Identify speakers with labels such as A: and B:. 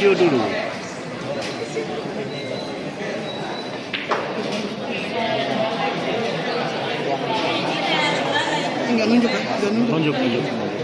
A: kecil dulu
B: Enggak nunjuk, enggak nunjuk.
A: Nunjuk, nunjuk.